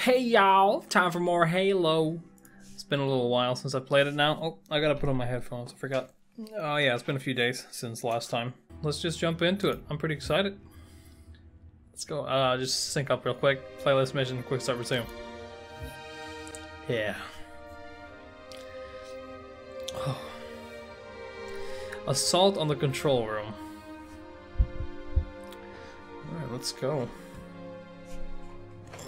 Hey y'all, time for more Halo. It's been a little while since I played it now. Oh, I gotta put on my headphones, I forgot. Oh yeah, it's been a few days since last time. Let's just jump into it. I'm pretty excited. Let's go, uh, just sync up real quick. Playlist mission, quick start resume. Yeah. Oh. Assault on the control room. Alright, let's go.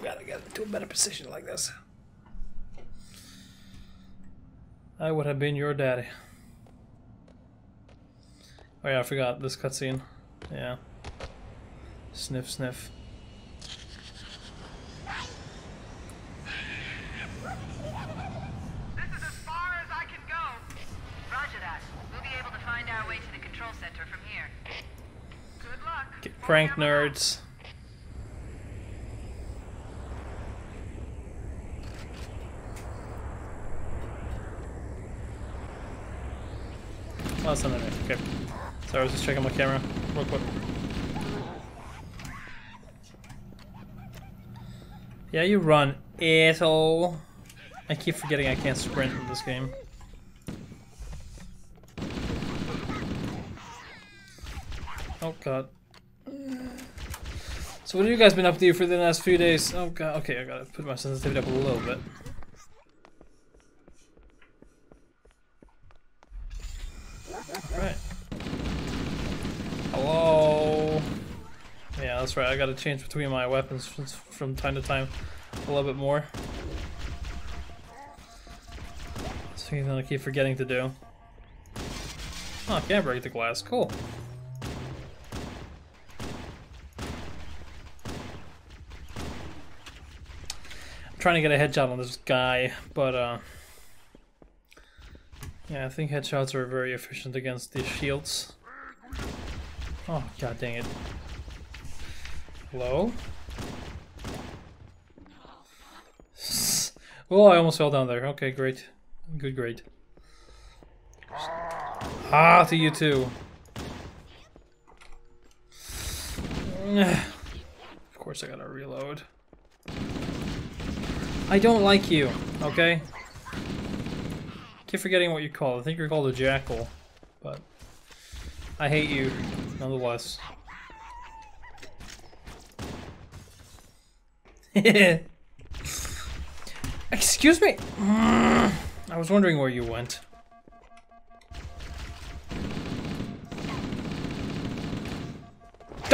Gotta get into a better position like this. I would have been your daddy. Oh yeah, I forgot this cutscene. Yeah. Sniff, sniff. This is as far as I can go. Roger that. We'll be able to find our way to the control center from here. Good luck. Get pranked, nerds. Oh, it's not. Okay. Sorry, I was just checking my camera real quick. Yeah, you run, asshole. I keep forgetting I can't sprint in this game. Oh god. So what have you guys been up to for the last few days? Oh god, okay, I gotta put my sensitivity up a little bit. Alright. Hello? Yeah, that's right, I gotta change between my weapons from, time to time a little bit more. Something I keep forgetting to do. Oh, I can't break the glass, cool. I'm trying to get a headshot on this guy, but uh yeah, I think headshots are very efficient against these shields. Oh god dang it. Hello? Oh, I almost fell down there. Okay, great. Good, great. Ah, to you too. Of course I gotta reload. I don't like you, okay? Keep forgetting what you call. I think you're called a jackal, but I hate you nonetheless. Excuse me. Mm, I was wondering where you went.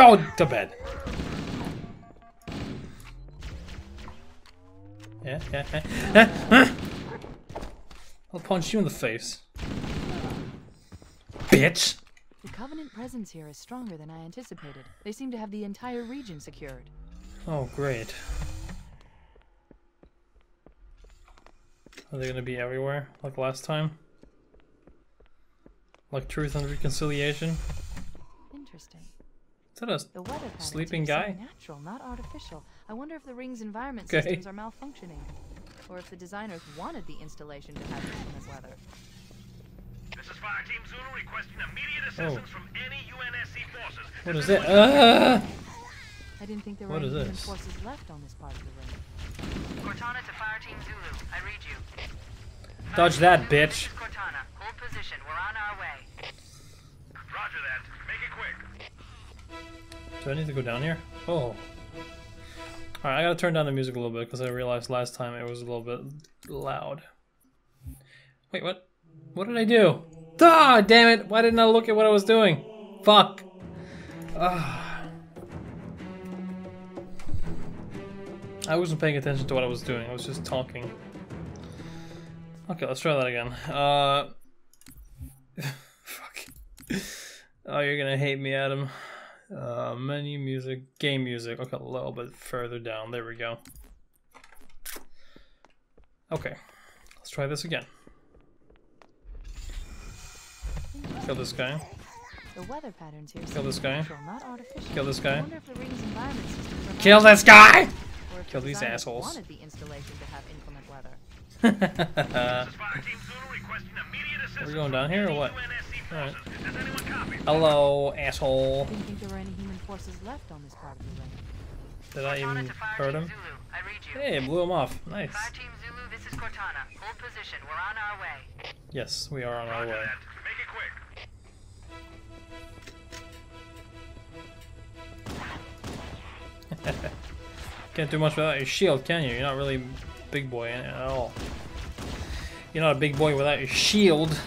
Oh, Go to bed. Yeah, yeah, yeah. I'll punch you in the face. Bitch! The Covenant presence here is stronger than I anticipated. They seem to have the entire region secured. Oh, great. Are they gonna be everywhere, like last time? Like Truth and Reconciliation? Interesting. Is that a The weather sleeping guy? natural, not artificial. I wonder if the ring's environment Okay. systems are malfunctioning, or if the designers wanted the installation to have infinite weather. This is Fire Team Zulu requesting immediate assistance from any UNSC forces. What is it? Ah! I didn't think there were What any this? forces left on this part of the ring. Cortana to Fire Team Zulu. I read you. Dodge that, bitch. Cortana, hold position. We're on our way. Roger that. Make it quick. Do I need to go down here? Oh. Alright, I gotta turn down the music a little bit because I realized last time it was a little bit loud. Wait, what? What did I do? Ah, damn it! Why didn't I look at what I was doing? Fuck. Ah. I wasn't paying attention to what I was doing. I was just talking. Okay, let's try that again. Uh. Fuck. Oh, you're gonna hate me, Adam. Uh, menu music, game music. Okay, a little bit further down. There we go. Okay, let's try this again. Kill this guy. The weather patterns here Kill this guy. natural, not artificial. Kill this guy. wonder if the ring's environment systems are Kill this guy! malfunctioning, or if Kill these assholes. wanted the installation to have inclement weather. This is Fire Team Zulu requesting immediate assistance. we going down here or what? Alright. forces. Does anyone copy? Hello, asshole. Didn't think there were any human forces left on this part of the ring. Did I even to hurt him? Zulu. I read you. Hey, blew him off. Nice. Fire Team Zulu, this is Cortana. Hold position. We're on our way. Yes, we are on our way. that. Make it quick. Can't do much without your shield, can you? You're not really big boy at all. You're not a big boy without your shield.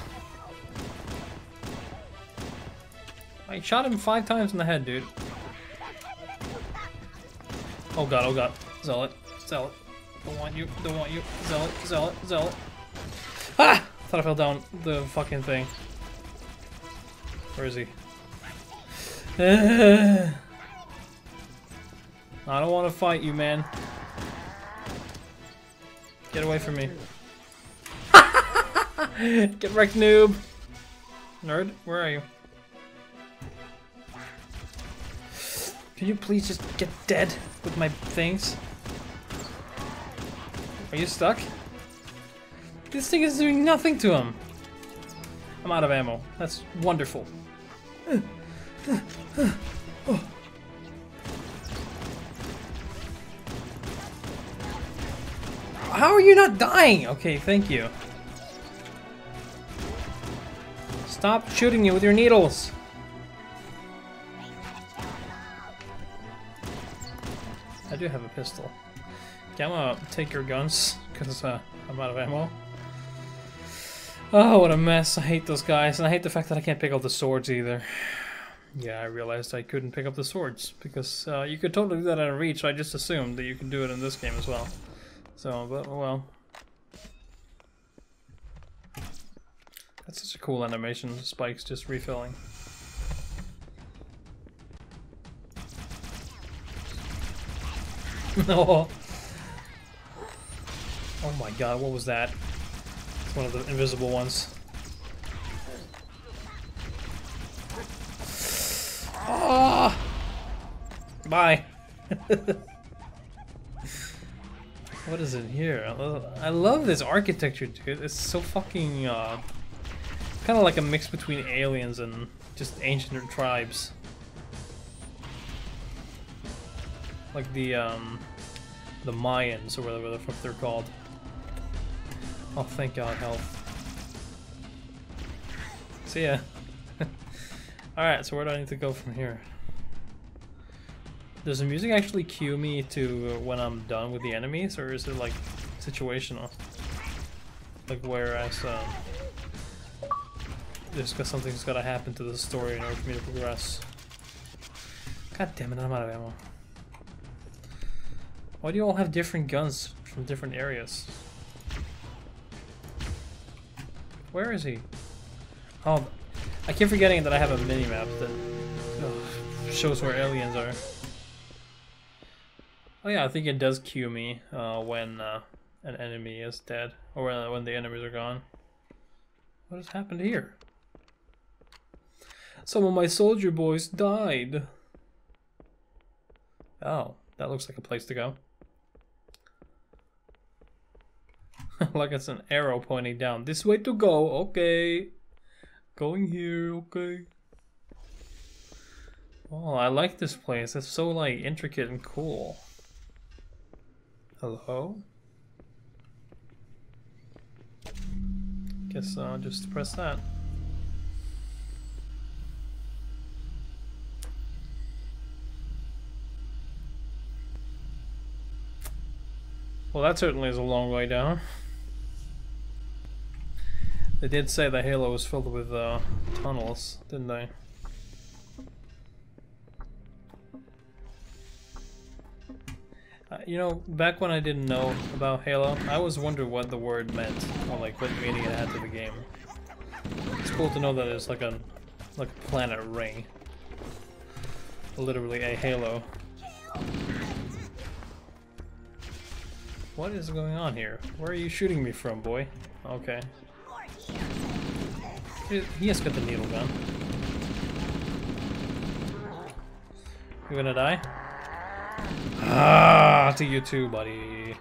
I shot him five times in the head, dude. Oh god, oh god. Zealot, zealot. Don't want you, don't want you. Zealot, zealot, zealot. Ah! Thought I fell down the fucking thing. Where is he? I don't want to fight you, man. Get away from me. Get wrecked, noob. Nerd, where are you? Can you please just get dead with my things? Are you stuck? This thing is doing nothing to him. I'm out of ammo. That's wonderful. Oh. How are you not dying? Okay, thank you. Stop shooting me with your needles. I do have a pistol. Okay, I'm gonna take your guns, because uh, I'm out of ammo. Oh, what a mess. I hate those guys, and I hate the fact that I can't pick up the swords either. Yeah, I realized I couldn't pick up the swords, because uh, you could totally do that out of reach, so I just assumed that you could do it in this game as well. So, but, well. That's such a cool animation, spikes just refilling. no. Oh my god, what was that? It's one of the invisible ones. Ah! Bye. what is it here? I love, I love this architecture, dude. It's so fucking uh, kind of like a mix between aliens and just ancient tribes. Like the um, the Mayans or whatever the fuck they're called. Oh, thank God, health. See ya. Alright, so where do I need to go from here? Does the music actually cue me to when I'm done with the enemies, or is it like situational? Like whereas um, just because something's gotta happen to the story in order for me to progress. God damn it, I'm out of ammo. Why do you all have different guns from different areas? Where is he? Oh, I keep forgetting that I have a mini-map that ugh, shows where aliens are. Oh yeah, I think it does cue me uh, when uh, an enemy is dead, or when, when the enemies are gone. What has happened here? Some of my soldier boys died. Oh, that looks like a place to go. like it's an arrow pointing down. This way to go, okay. Going here, okay. Oh, I like this place. It's so like intricate and cool. Hello? Guess I'll just press that. Well, that certainly is a long way down. They did say the Halo was filled with uh, tunnels, didn't they? You know, back when I didn't know about Halo, I always wondered what the word meant, or like what meaning it had to the game. It's cool to know that it's like a like a planet ring, literally a halo. What is going on here? Where are you shooting me from, boy? Okay. He he has got the needle gun. You gonna die? Ah, to you too, buddy.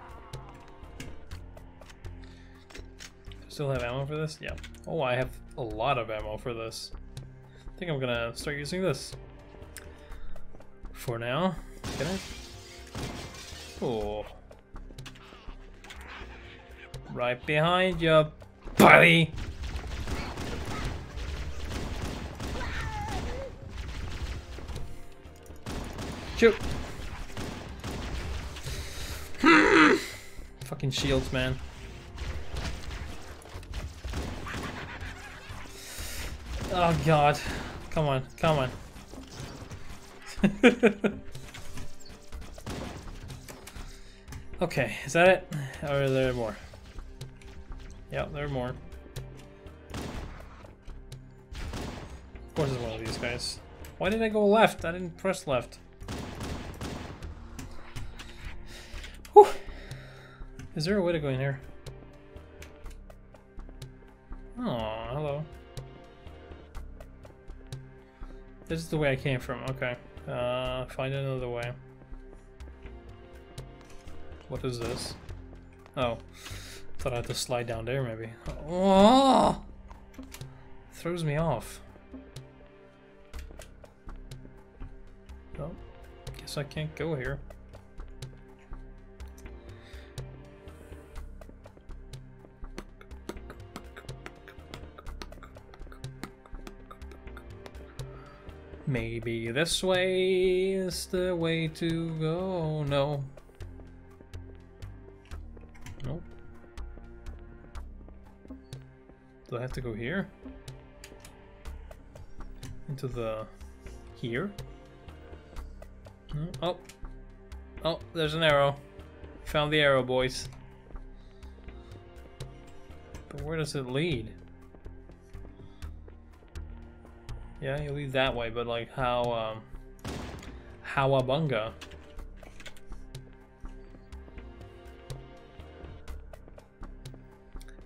Still have ammo for this? Yeah. Oh, I have a lot of ammo for this. I think I'm gonna start using this. For now. Can I? Oh, Right behind you, buddy. Shoot. Fucking shields, man. Oh god. Come on, come on. okay, is that it? Oh, or are there more? Yep, there are more. Of course it's one of these guys. Why did I go left? I didn't press left. Is there a way to go in here? Oh, hello. This is the way I came from, okay. Uh, find another way. What is this? Oh. Thought I had to slide down there, maybe. Oh! Throws me off. Oh. Guess I can't go here. Maybe this way is the way to go. No. Nope. Do I have to go here? Into the... here? Hmm, oh. Oh, there's an arrow. Found the arrow, boys. But where does it lead? Yeah, you lead that way, but like how, um, Howabunga.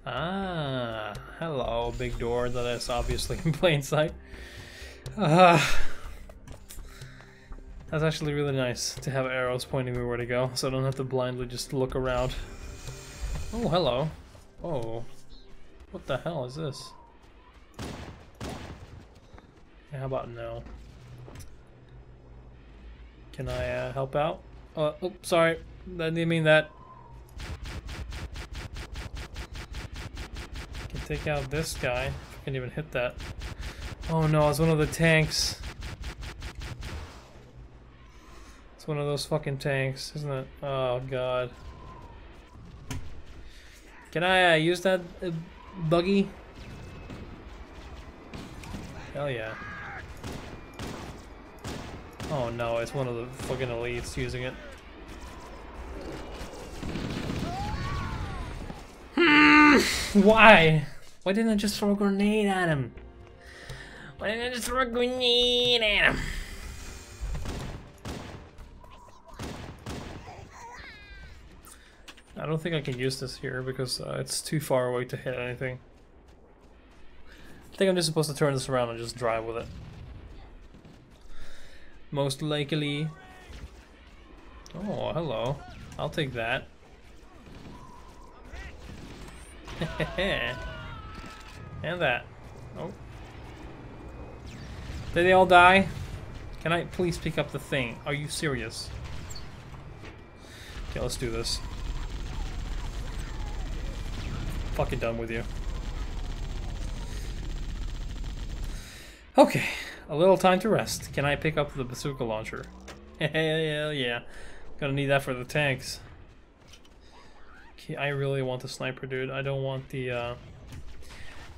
Ah, hello, big door that is obviously in plain sight. Uh, that's actually really nice to have arrows pointing me where to go, so I don't have to blindly just look around. Oh, hello. Oh, what the hell is this? How about no? Can I uh, help out? Uh, oh, sorry. I didn't mean that. Can take out this guy. I can't even hit that. Oh no, it's one of the tanks. It's one of those fucking tanks, isn't it? Oh god. Can I uh, use that uh, buggy? Hell yeah. Oh no, it's one of the fucking elites using it. Hmm, why? Why didn't I just throw a grenade at him? Why didn't I just throw a grenade at him? I don't think I can use this here because uh, it's too far away to hit anything. I think I'm just supposed to turn this around and just drive with it. Most likely. Oh, hello. I'll take that. and that. Oh. Did they all die? Can I please pick up the thing? Are you serious? Okay, let's do this. Fucking done with you. Okay, a little time to rest. Can I pick up the bazooka launcher? Hell yeah. Gonna need that for the tanks. I really want the sniper, dude. I don't want the, uh...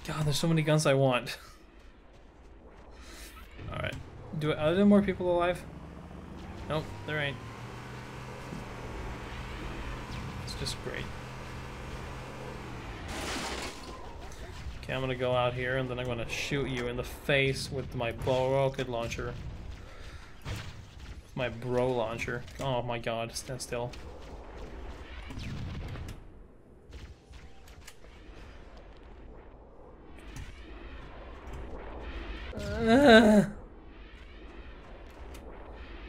God, there's so many guns I want. Alright. Do Are there more people alive? Nope, there ain't. It's just great. Okay, I'm gonna go out here and then I'm gonna shoot you in the face with my rocket launcher. My bro launcher. Oh my god, stand still.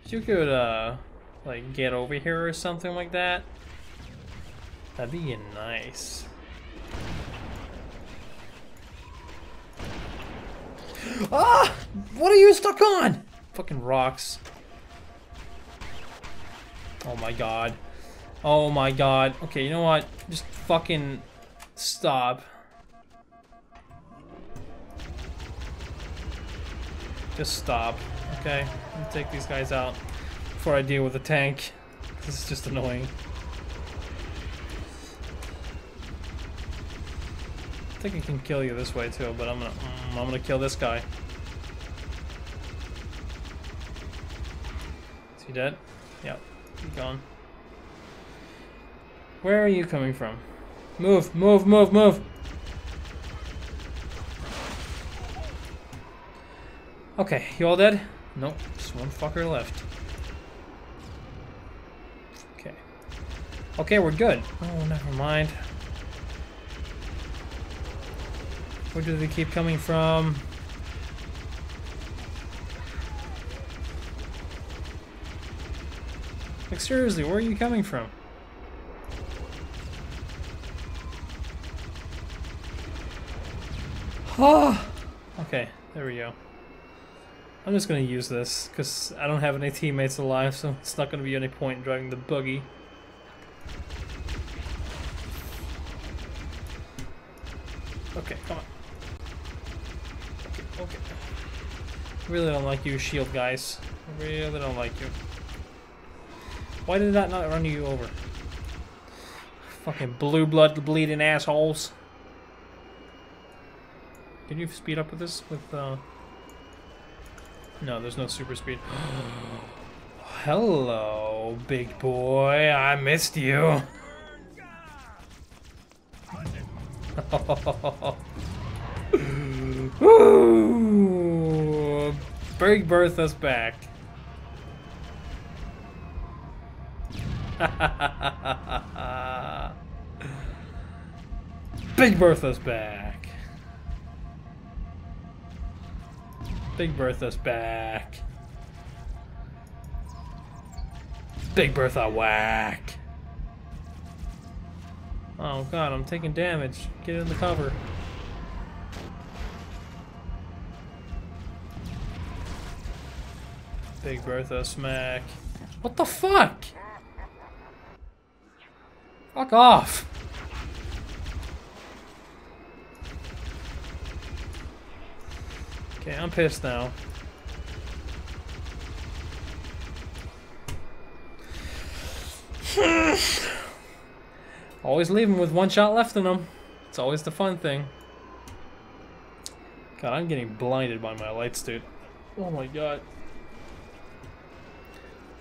You could, uh, like, get over here or something like that. That'd be nice. Ah! What are you stuck on? Fucking rocks. Oh my god. Oh my god. Okay, you know what? Just fucking Stop. Just stop, okay? Take these guys out before I deal with the tank. This is just annoying. I think I can kill you this way too, but I'm gonna mm, I'm gonna kill this guy. Is he dead? Yep, he's gone. Where are you coming from? Move, move, move, move! Okay, you all dead? Nope, just one fucker left. Okay. Okay, we're good. Oh, never mind. Where do they keep coming from? Like, seriously, where are you coming from? Ah! okay, there we go. I'm just gonna use this, because I don't have any teammates alive, so it's not gonna be any point in driving the buggy. Okay, come on. Okay, okay. Really don't like you, shield guys. Really don't like you. Why did that not run you over? Fucking blue blood bleeding assholes. Can you speed up with this? With uh No, there's no super speed. Hello, big boy. I missed you. Woo! Big Bertha's back. Big Bertha's back. Big Bertha's back. Big Bertha whack. Oh god, I'm taking damage. Get in the cover. Big Bertha smack. What the fuck? Fuck off. Okay, I'm pissed now. always leave them with one shot left in them. It's always the fun thing. God, I'm getting blinded by my lights, dude. Oh my god.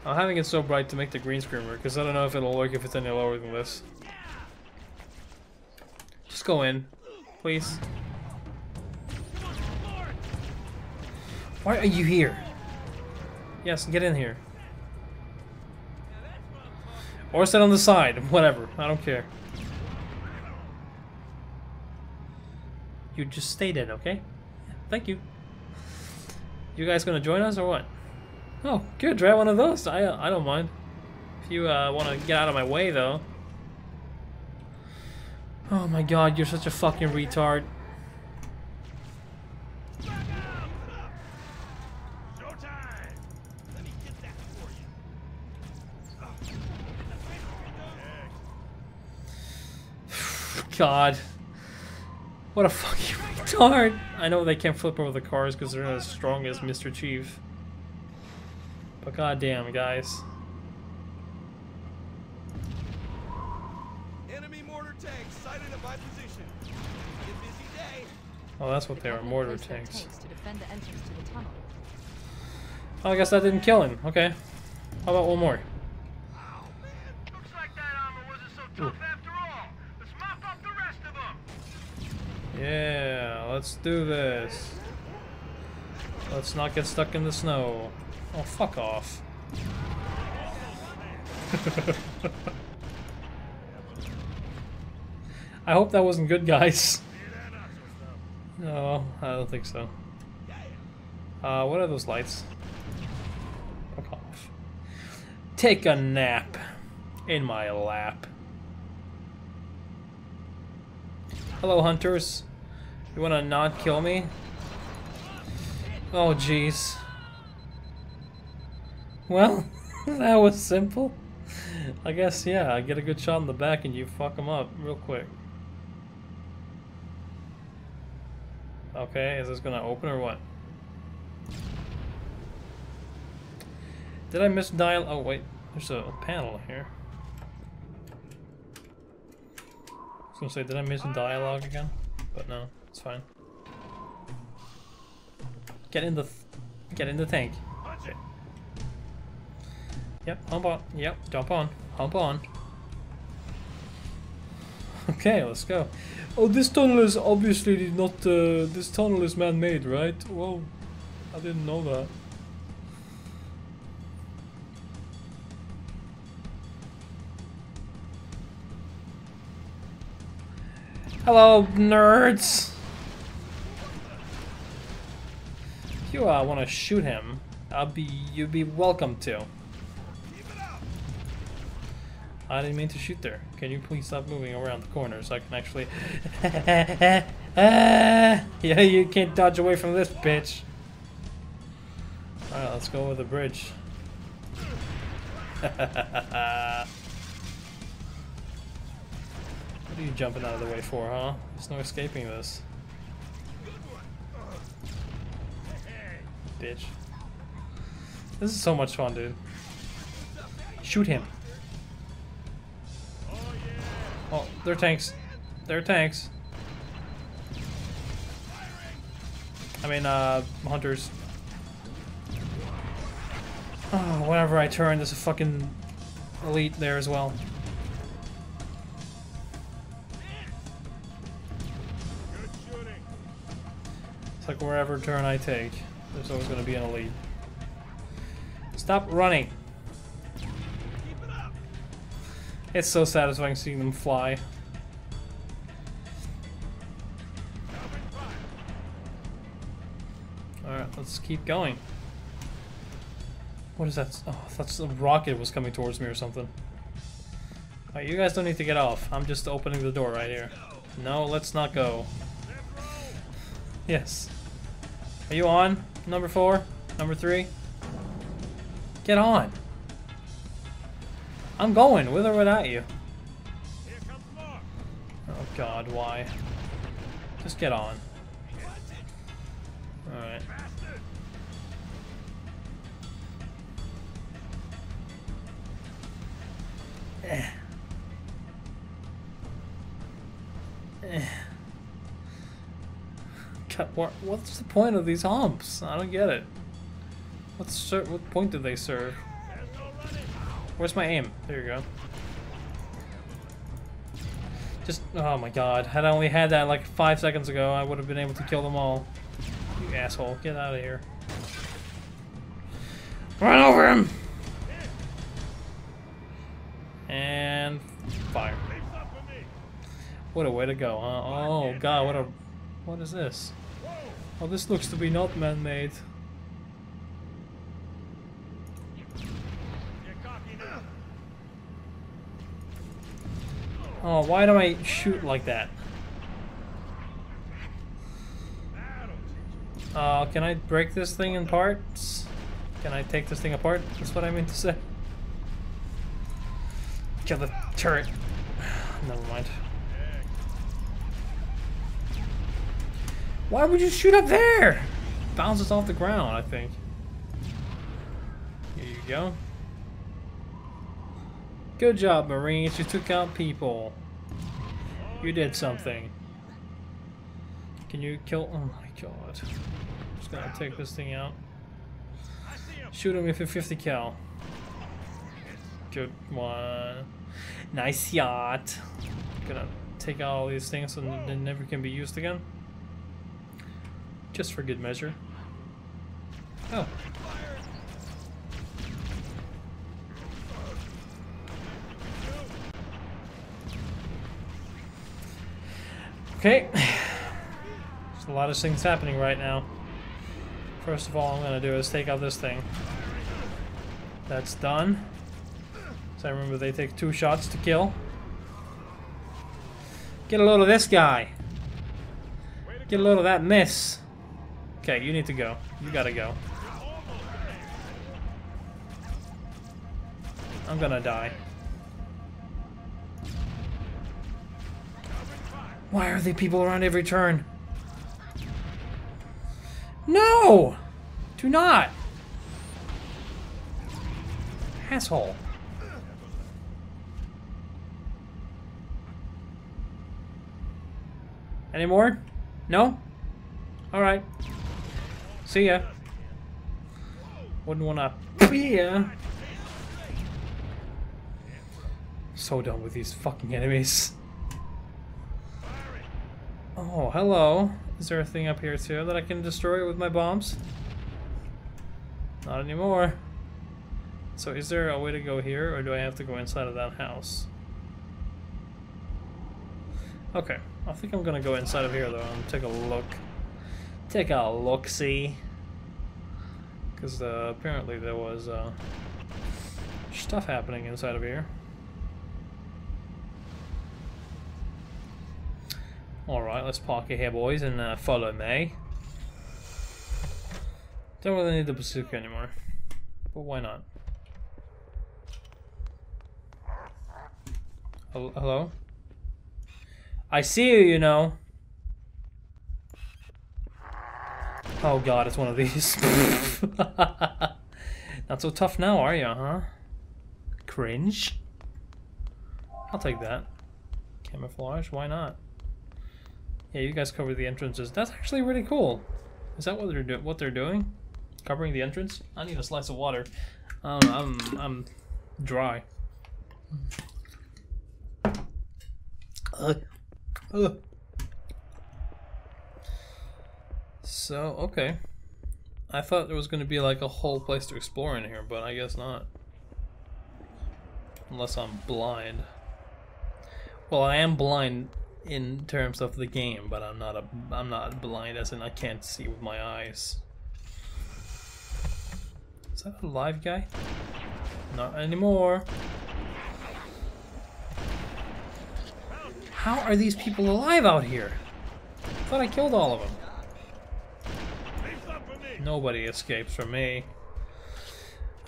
I'm having it so bright to make the green screen work, because I don't know if it'll work if it's any lower than this. Just go in, please. Why are you here? Yes, get in here. Or sit on the side, whatever, I don't care. You just stay dead, okay? Thank you. You guys gonna join us or what? Oh, good, try one of those. I, I don't mind. If you uh, want to get out of my way, though. Oh my god, you're such a fucking retard. God. What a fucking retard. I know they can't flip over the cars because they're not as strong as Mr. Chief. But goddamn, guys. Enemy mortar tanks sighted at my position. A busy day. Oh, that's what they are—mortar placed tanks. to defend the entrance to the tunnel. Oh, I guess that didn't kill him. Okay. How about one more? Oh, Looks like that armor wasn't so tough after all. Let's mop up the rest of them. Yeah, let's do this. Let's not get stuck in the snow. Oh, fuck off. I hope that wasn't good, guys. No, I don't think so. Uh, what are those lights? Fuck off. Take a nap in my lap. Hello, hunters. You wanna not kill me? Oh, jeez. Well, that was simple. I guess, yeah, I get a good shot in the back and you fuck them up real quick. Okay, is this gonna open or what? Did I miss dial? Oh wait, there's a panel here. I was gonna say, did I miss dialogue again? But no, it's fine. Get in the, th get in the tank. Yep, hump on. Yep, jump on. Hump on. Okay, let's go. Oh, this tunnel is obviously not. Uh, this tunnel is man-made, right? Well, I didn't know that. Hello, nerds. If you uh, want to shoot him, I'll be. You'd be welcome to. I didn't mean to shoot there. Can you please stop moving around the corner so I can actually... yeah, you can't dodge away from this, bitch. Alright, let's go over the bridge. what are you jumping out of the way for, huh? There's no escaping this. Bitch. This is so much fun, dude. Shoot him. Oh, they're tanks. They're tanks. I mean, uh, hunters. Oh, whenever I turn, there's a fucking elite there as well. It's like wherever turn I take, there's always going to be an elite. Stop running. It's so satisfying seeing them fly. Alright, let's keep going. What is that? Oh, that's a rocket was coming towards me or something. Alright, you guys don't need to get off. I'm just opening the door right here. No, let's not go. Yes. Are you on? Number four? Number three? Get on. I'm going, with or without you. Here comes more. Oh god, why? Just get on. Alright. Bastard. God, what, what's the point of these humps? I don't get it. What's what point do they serve? Where's my aim? There you go. Just, oh my god. Had I only had that like five seconds ago, I would have been able to kill them all. You asshole, get out of here. Run over him! And fire. What a way to go, huh? Oh god, what a... What is this? Oh, this looks to be not man-made. Get cocky now. Oh, why do I shoot like that? Uh, can I break this thing in parts? Can I take this thing apart? That's what I meant to say. Kill the turret. Never mind. Why would you shoot up there? Bounces off the ground, I think. Here you go. Good job, Marines. You took out people. You did something. Can you kill? Oh my god. Just gonna take this thing out. Shoot him with a 50 cal. Good one. Nice yacht. Gonna take out all these things so they never can be used again. Just for good measure. Oh. Okay. There's a lot of things happening right now. First of all, I'm gonna do is take out this thing. That's done. So I remember they take two shots to kill. Get a load of this guy. Get a load of that miss. Okay, you need to go. You gotta go. I'm gonna die. Why are there people around every turn? No! Do not! Asshole. Any more? No? Alright. See ya. Wouldn't wanna be ya. So done with these fucking enemies. Oh, hello. Is there a thing up here too that I can destroy with my bombs? Not anymore. So is there a way to go here, or do I have to go inside of that house? Okay, I think I'm gonna go inside of here though and take a look. Take a look-see. Because uh, apparently there was uh, stuff happening inside of here. Alright, let's park it here, boys, and uh, follow me. Don't really need the bazooka anymore. But why not? Hello? I see you, you know. Oh god, it's one of these. Not so tough now, are you, huh? Cringe? I'll take that. Camouflage, why not? Yeah, you guys cover the entrances. That's actually really cool. Is that what they're what they're doing? Covering the entrance? I need a slice of water. Um, I'm I'm dry. Ugh. Ugh. So, okay. I thought there was going to be like a whole place to explore in here, but I guess not. Unless I'm blind. Well, I am blind in terms of the game, but I'm not a I'm not blind as in I can't see with my eyes. Is that a live guy? Not anymore. How are these people alive out here? I thought I killed all of them. Nobody escapes from me.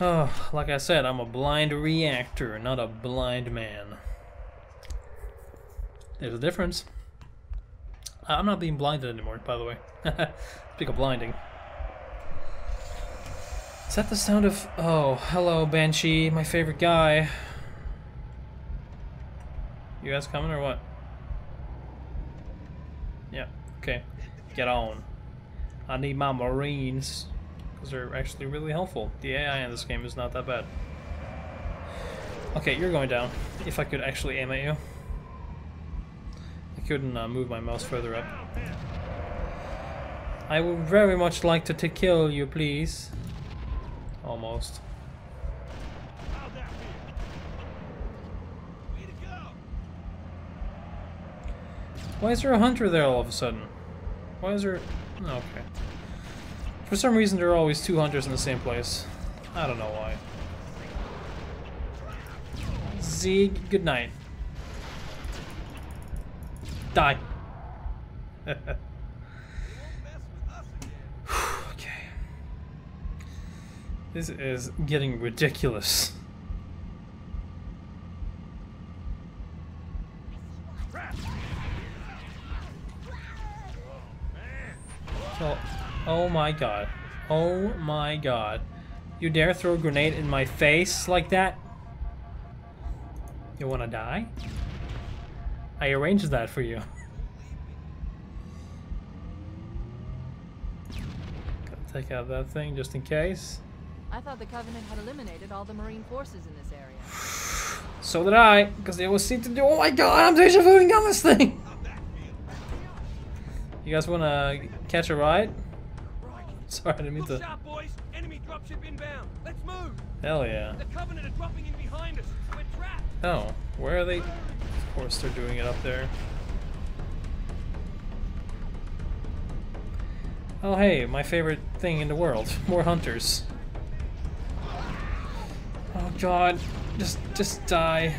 Oh, like I said, I'm a blind reactor, not a blind man. There's a difference. Uh, I'm not being blinded anymore, by the way. Speak of blinding. Is that the sound of... Oh, hello, Banshee, my favorite guy. You guys coming or what? Yeah, okay. Get on. I need my marines because they're actually really helpful. The AI in this game is not that bad. Okay, you're going down. If I could actually aim at you. Couldn't uh, move my mouse further up. I would very much like to, kill you, please. Almost. Why is there a hunter there all of a sudden? Why is there... Okay. For some reason there are always two hunters in the same place. I don't know why. Z, good night. Die. Okay. This is getting ridiculous. Oh my god. Oh my god. You dare throw a grenade in my face like that? You wanna die? I arranged that for you. Gotta take out that thing just in case. I thought the Covenant had eliminated all the Marine forces in this area. So did I, because they always seem to do. Oh my god, I'm deja vuing on this thing! How'd that feel? You guys wanna catch a ride? Sorry, I didn't mean Look to. sharp, boys. Enemy dropship inbound. Let's move. Hell yeah. The Covenant are dropping in behind us. We're trapped. Oh, where are they? Course, they're doing it up there. Oh, hey, my favorite thing in the world. More hunters. Oh god, just just die.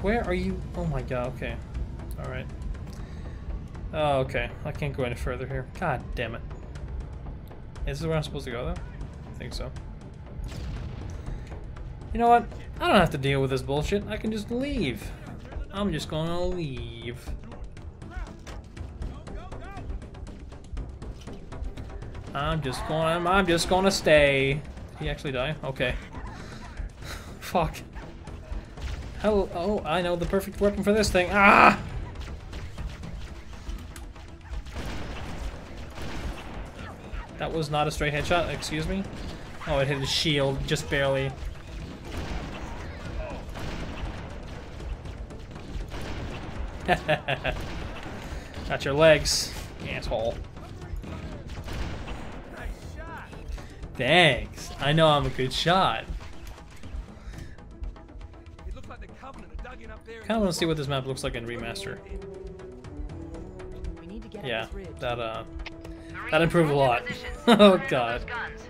Where are you? Oh my god, okay. Alright. Oh, okay. I can't go any further here. God damn it. Is this where I'm supposed to go, though? I think so. You know what? I don't have to deal with this bullshit. I can just leave. I'm just gonna leave. I'm just gonna, I'm just gonna stay. Did he actually die? Okay. Fuck. Hell, oh, I know the perfect weapon for this thing. Ah! That was not a straight headshot, excuse me. Oh, it hit his shield, just barely. Got your legs, asshole. Nice shot. Thanks. I know I'm a good shot. It looks like the Covenant are dug in up there. Kind of want to see what this map looks like in remaster. We need to get Yeah, up this ridge. that uh, that improved a lot. Oh, God. those ah, guns.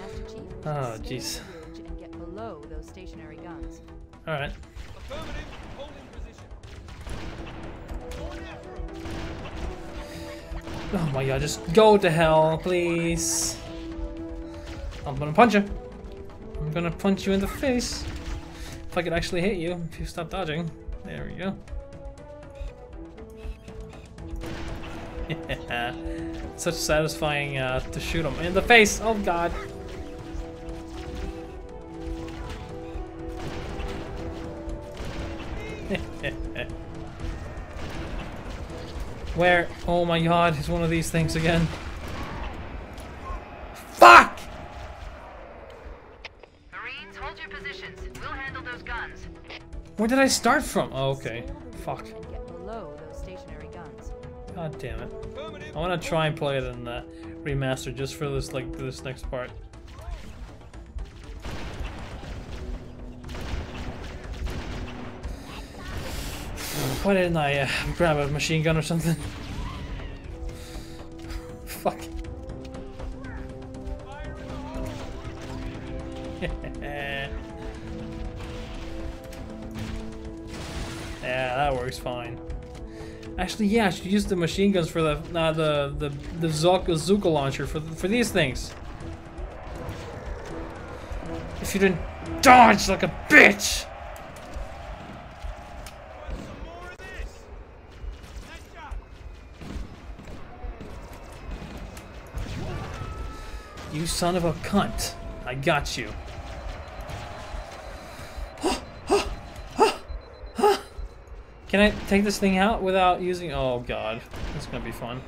Master Chief, Oh, jeez. on the ridge and get below those stationary guns. all right. Affirmative. Hold in position. Going after 'em. Oh my god, just go to hell, please. I'm gonna punch you. I'm gonna punch you in the face. If I could actually hit you, if you stop dodging. There we go. Yeah. Such satisfying uh, to shoot him in the face. Oh god. Where? Oh my god, it's one of these things again. Fuck! Marines, hold your positions. We'll handle those guns. Where did I start from? Oh, okay. Fuck. Damn it. I want to try and play it in the remaster just for this, like, this next part. Why didn't I uh, grab a machine gun or something? yeah, I should use the machine guns for the uh, the the the Zuka, Zuka launcher for for these things. If you didn't dodge like a bitch. You son of a cunt. I got you. Can I take this thing out without using... Oh god, that's gonna be fun.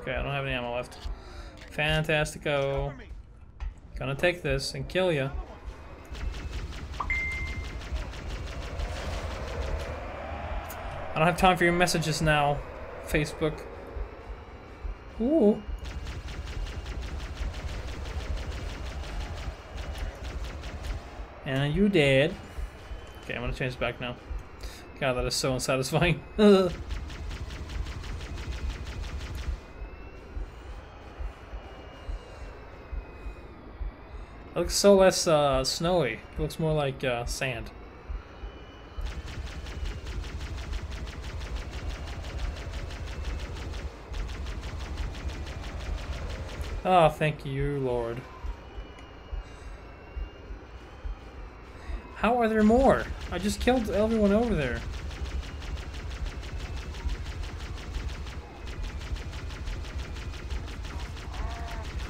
Okay, I don't have any ammo left. Fantastico. Gonna take this and kill you. I don't have time for your messages now, Facebook. Ooh. And you dead. Okay, I'm gonna change back now. God, that is so unsatisfying. It looks so less uh, snowy. It looks more like uh, sand. Oh, thank you, Lord. How are there more? I just killed everyone over there.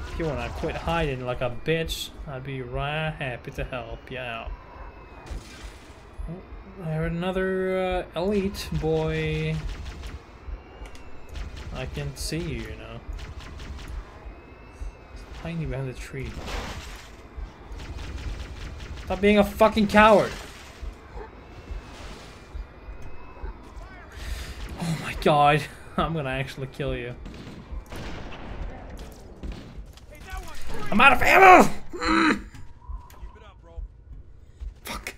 If you wanna quit hiding like a bitch, I'd be right happy to help you out. Oh, I heard another uh, elite boy. I can see you, you know. Tiny behind the tree. Stop being a fucking coward. Oh my god. I'm gonna actually kill you. I'm out of ammo! Up. Fuck.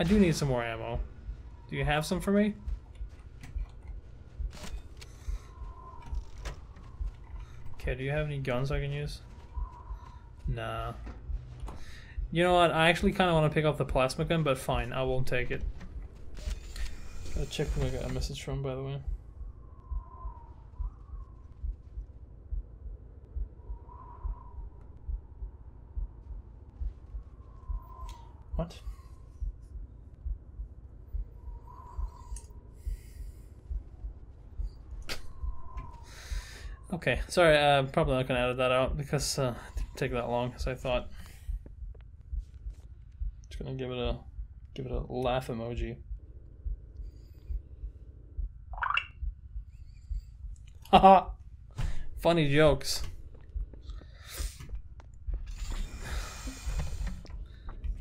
I do need some more ammo. Do you have some for me? Okay, do you have any guns I can use? Nah. You know what? I actually kind of want to pick up the plasma gun, but fine, I won't take it. Gotta check who I got a message from, by the way. What? Okay, sorry, I'm uh, probably not gonna edit that out because uh, take that long as I thought. Just gonna give it a give it a laugh emoji. Haha, funny jokes.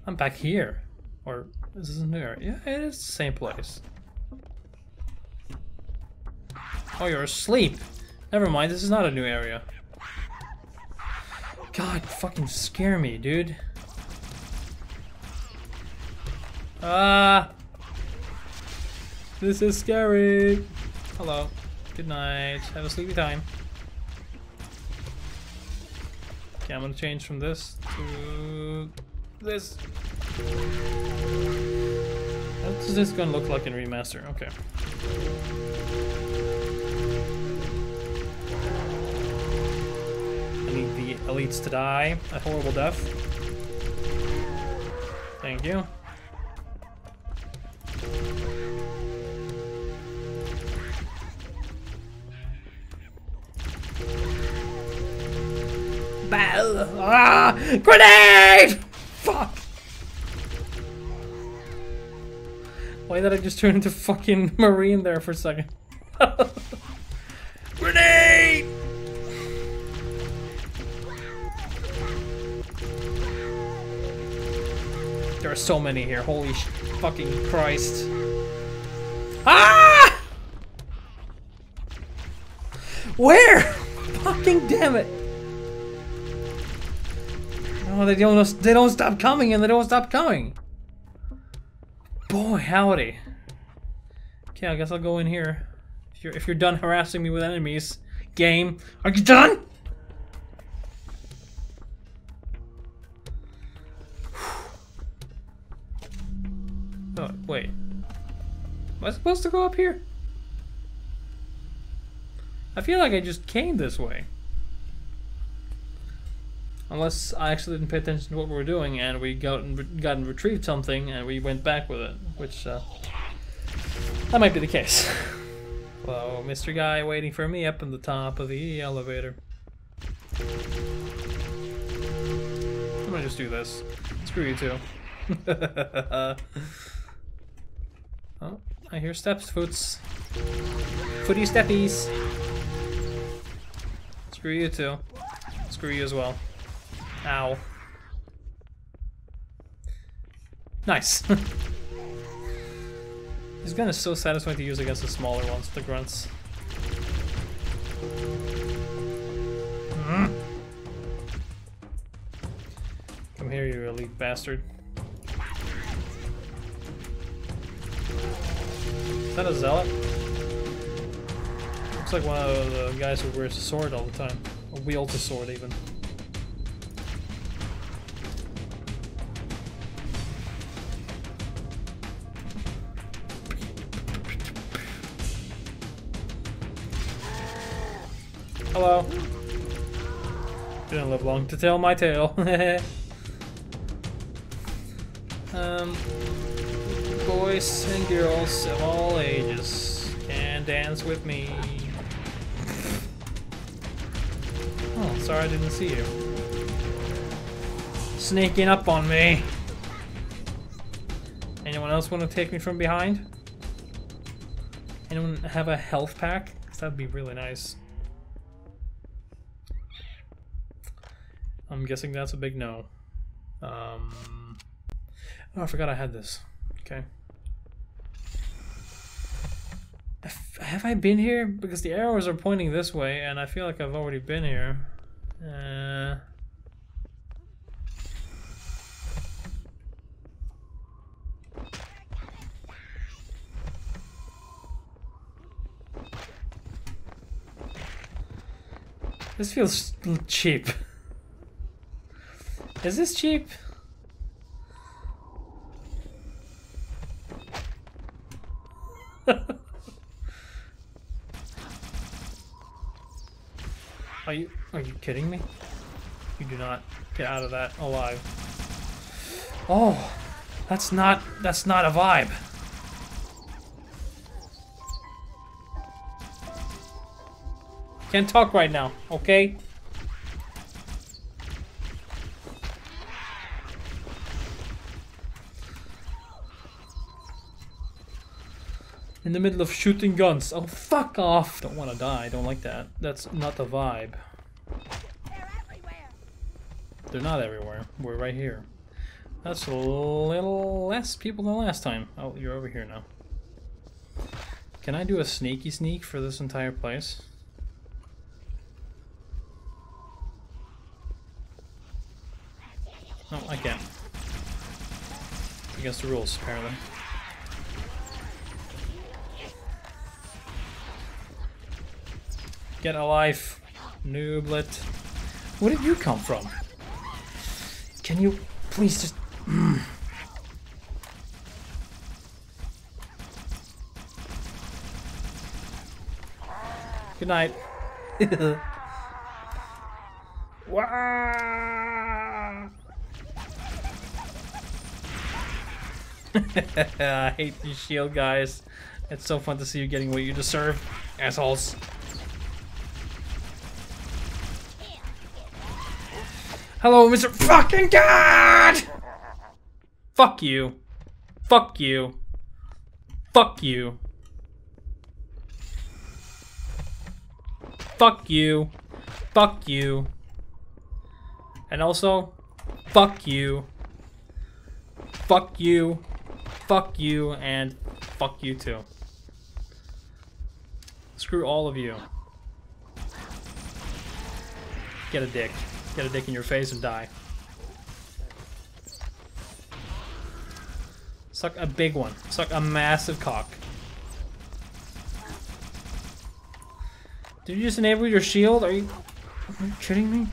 I'm back here, or is this a new area? Yeah, it is the same place. Oh, you're asleep. Never mind, this is not a new area. God, fucking scare me, dude. Ah! This is scary. Hello. Good night. Have a sleepy time. Okay, I'm gonna change from this to this. What is this gonna look like in remaster? Okay. Elites to die a horrible death. Thank you. Bah- Ah! Grenade! Fuck! Why did I just turn into fucking Marine there for a second? are so many here. Holy fucking Christ. Ah! Where? Fucking damn it. Oh, they don't they don't stop coming and they don't stop coming. Boy, howdy. Okay, I guess I'll go in here. If you're if you're done harassing me with enemies, game, are you done? Oh, wait. Am I supposed to go up here? I feel like I just came this way. Unless I actually didn't pay attention to what we were doing and we got and, got and retrieved something and we went back with it, which uh, that might be the case. Hello, Mr. Guy waiting for me up in the top of the elevator. I'm gonna just do this. Screw you too. oh, I hear steps, foots. Footy steppies. Screw you too. Screw you as well. Ow. Nice. This gun is so satisfying to use against the smaller ones, the grunts. Mm. Come here, you elite bastard. Is that a zealot? Looks like one of the guys who wears a sword all the time. Or wields a sword, even. Hello. Didn't live long to tell my tale. um, boys and girls of all ages can dance with me. Oh, sorry I didn't see you. Sneaking up on me. Anyone else want to take me from behind? Anyone have a health pack? That'd be really nice. I'm guessing that's a big no. Um, oh, I forgot I had this. Okay. Have- I been here? Because the arrows are pointing this way, and I feel like I've already been here. Uh, this feels cheap. Is this cheap? are you are you kidding me? You do not get out of that alive. Oh, that's not that's not a vibe. Can't talk right now, okay? The middle of shooting guns. Oh, fuck off! Don't want to die. Don't like that. That's not the vibe. They're not everywhere. We're right here. That's a little less people than last time. Oh, you're over here now. Can I do a sneaky sneak for this entire place? No, I can't. Against the rules, apparently. Get a life, nooblet. Where did you come from? Can you please just... Good night. I hate these shield guys. It's so fun to see you getting what you deserve, assholes. Hello, Mr. Fucking God! Fuck you. Fuck you. Fuck you. Fuck you. Fuck you. And also, fuck you. Fuck you. Fuck you. And fuck you too. Screw all of you. Get a dick. Get a dick in your face and die. Suck a big one. Suck a massive cock. Did you just enable your shield? Are you, are you kidding me?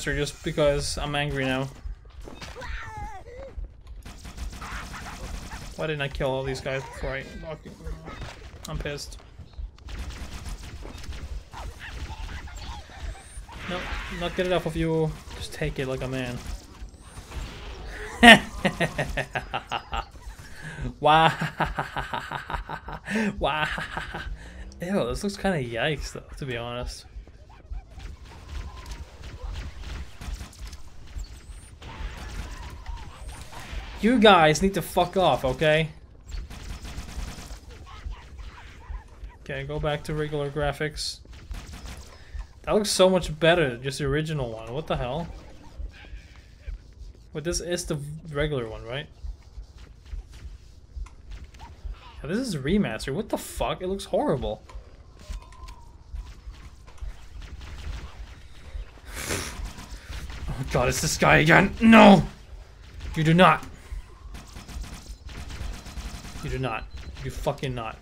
Remaster just because I'm angry now. Why didn't I kill all these guys before I knocked you? I'm pissed. Nope, not good enough of you. Just take it like a man. wow. wow. Ew, this looks kind of yikes though, to be honest. You guys need to fuck off, okay? Okay, go back to regular graphics. That looks so much better than just the original one. What the hell? But this is the regular one, right? This is a remaster. What the fuck? It looks horrible. Oh god, it's this guy again. No! You do not. You do not. You fucking not.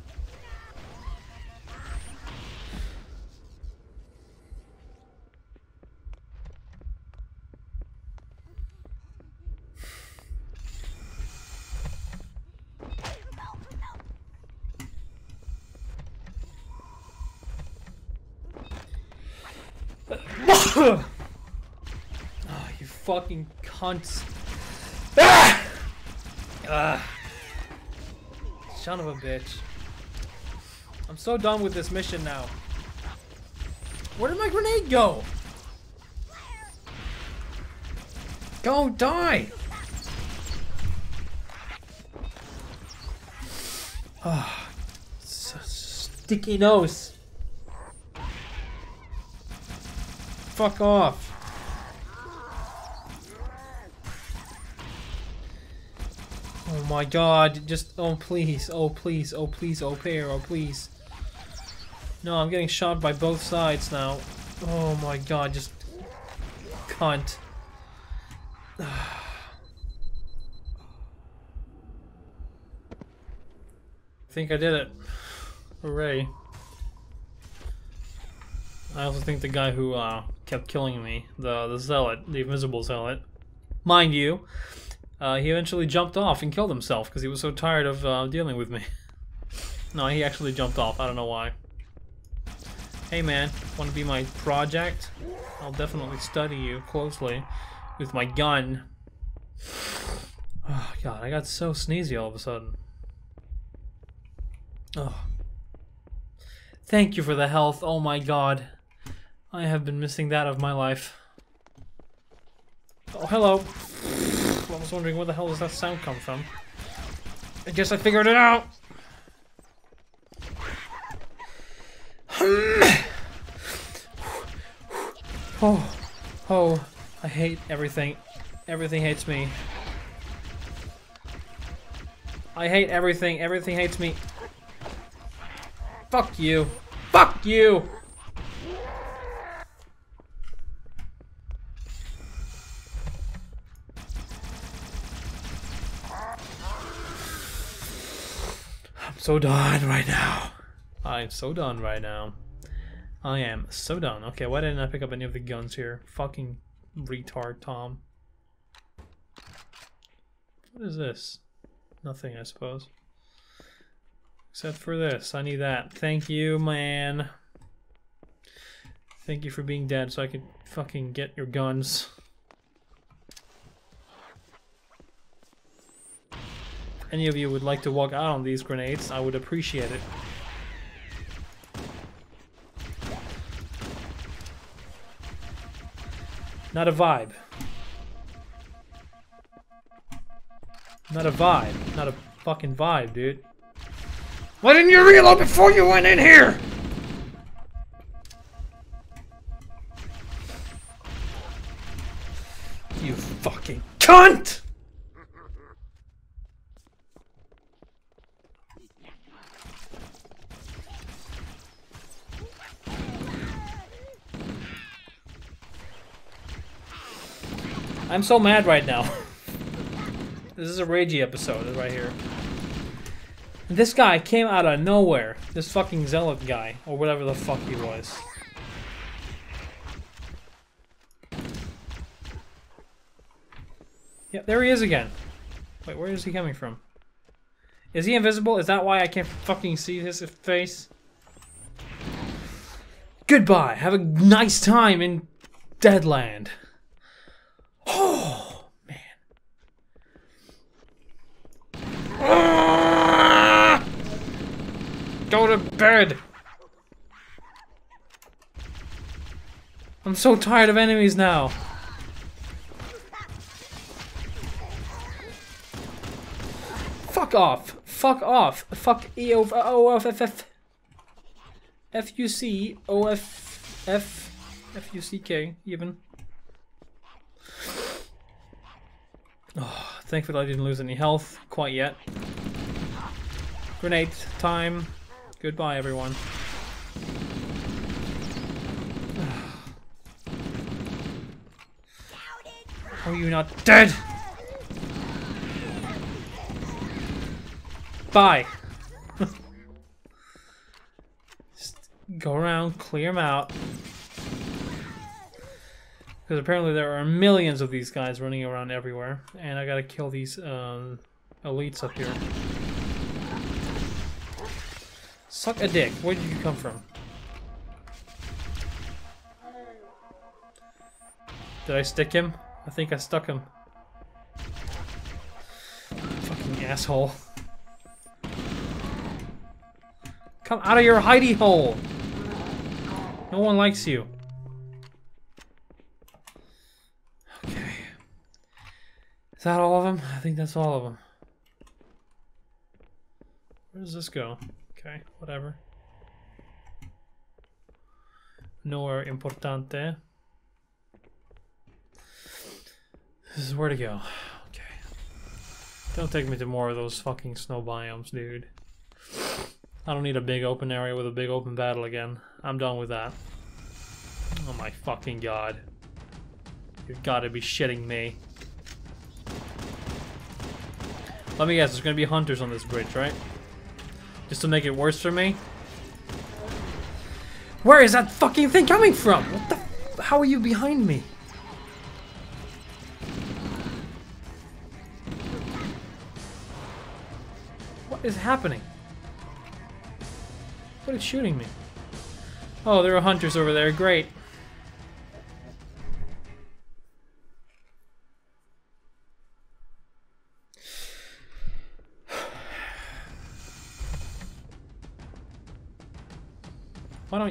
oh, you fucking cunts. Ah! Ah. Son of a bitch. I'm so done with this mission now. Where did my grenade go? Go die! Ah, sticky nose. Fuck off. Oh my god, just, oh please, oh please, oh please, oh pair, oh please. No, I'm getting shot by both sides now. Oh my god, just cunt. I think I did it. Hooray. I also think the guy who uh, kept killing me, the, the zealot, the invisible zealot, mind you, uh, he eventually jumped off and killed himself because he was so tired of uh, dealing with me. no, he actually jumped off. I don't know why. Hey man, want to be my project? I'll definitely study you closely with my gun. Oh god, I got so sneezy all of a sudden. Oh. Thank you for the health. Oh my god. I have been missing that of my life. Oh, hello. Was wondering where the hell does that sound come from. I guess I figured it out. oh, oh, I hate everything. Everything hates me. I hate everything. Everything hates me. Fuck you. Fuck you! I'm so done right now. I'm so done right now. I am so done. Okay, why didn't I pick up any of the guns here? Fucking retard, Tom. What is this? Nothing, I suppose. Except for this. I need that. Thank you, man. Thank you for being dead so I can fucking get your guns. Any of you would like to walk out on these grenades, I would appreciate it. Not a vibe. Not a vibe. Not a fucking vibe, dude. Why didn't you reload before you went in here? You fucking cunt! I'm so mad right now. this is a ragey episode right here. This guy came out of nowhere. This fucking zealot guy, or whatever the fuck he was. Yeah, there he is again. Wait, where is he coming from? Is he invisible? Is that why I can't fucking see his face? Goodbye. Have a nice time in Deadland. Oh, man. Go to bed. I'm so tired of enemies now. Fuck off. Fuck off. Fuck E O O F F F F U C O F F F U C K even. Oh, thankfully I didn't lose any health quite yet. Grenade time. Goodbye everyone. Are you not dead? Bye. Just go around, clear them out. Because apparently there are millions of these guys running around everywhere. And I gotta kill these um, elites up here. Suck a dick. Where did you come from? Did I stick him? I think I stuck him. Fucking asshole. Come out of your hidey hole! No one likes you. Is that all of them? I think that's all of them. Where does this go? Okay, whatever. Nowhere importante. This is where to go. Okay. Don't take me to more of those fucking snow biomes, dude. I don't need a big open area with a big open battle again. I'm done with that. Oh my fucking god. You've gotta be shitting me. Let me guess, there's gonna be hunters on this bridge, right? Just to make it worse for me? Where is that fucking thing coming from? What the How are you behind me? What is happening? What is shooting me? Oh, there are hunters over there. Great.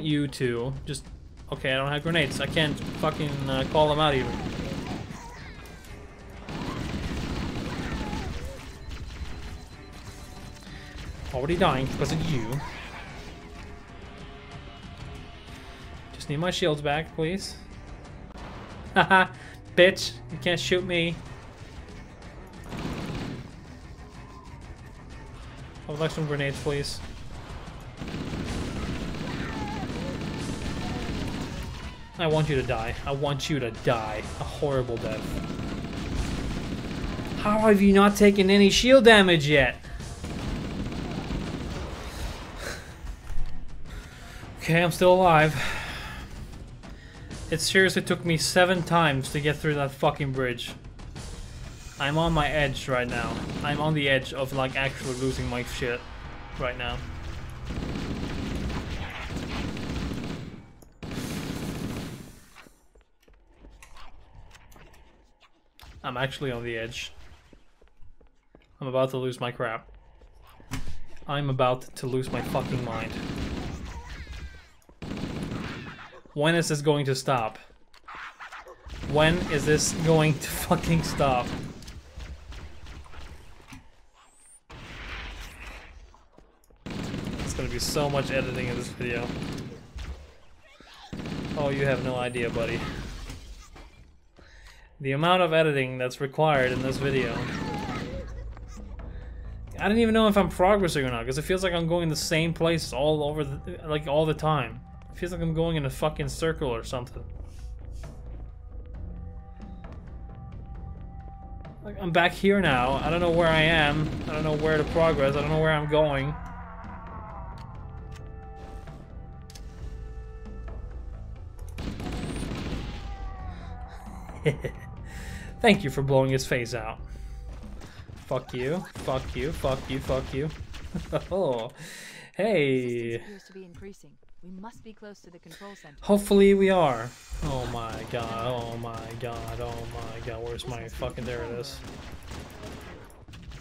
You two just... Okay, I don't have grenades. I can't fucking uh, call them out even. Already dying because of you. Just need my shields back, please. Haha, bitch. You can't shoot me. I would like some grenades, please. I want you to die. I want you to die. A horrible death. How have you not taken any shield damage yet? Okay, I'm still alive. It seriously took me seven times to get through that fucking bridge. I'm on my edge right now. I'm on the edge of like actually losing my shit right now. I'm actually on the edge. I'm about to lose my crap. I'm about to lose my fucking mind. When is this going to stop? When is this going to fucking stop? It's gonna be so much editing in this video. Oh, you have no idea, buddy. The amount of editing that's required in this video. I don't even know if I'm progressing or not, because it feels like I'm going the same place all over, the, like, all the time. It feels like I'm going in a fucking circle or something. Like, I'm back here now. I don't know where I am. I don't know where to progress. I don't know where I'm going. Thank you for blowing his face out. Fuck you. Fuck you. Fuck you. Fuck you. oh. Hey. appears to be increasing. We must be close to the control center. Hopefully we are. Oh my god. Oh my god. Oh my god. Where's This my fucking... the There it is.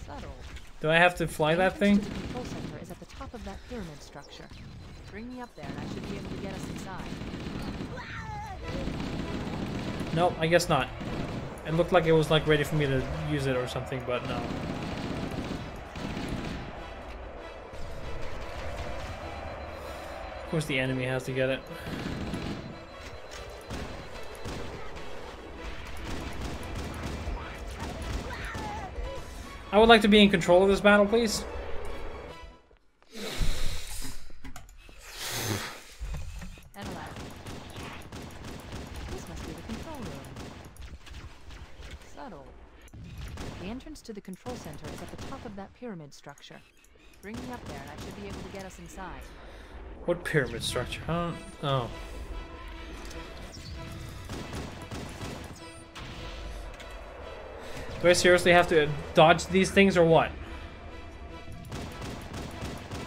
Subtle. Do I have to fly The that thing? To the control center is at the top of that pyramid structure. Bring me up there, and I should be able to get us inside. Nope, I guess not. It looked like it was like ready for me to use it or something, but no. Of course the enemy has to get it. I would like to be in control of this battle, please. Pyramid structure. Bring me up there, and I should be able to get us inside. What pyramid structure? Huh? Oh. Do I seriously have to dodge these things or what?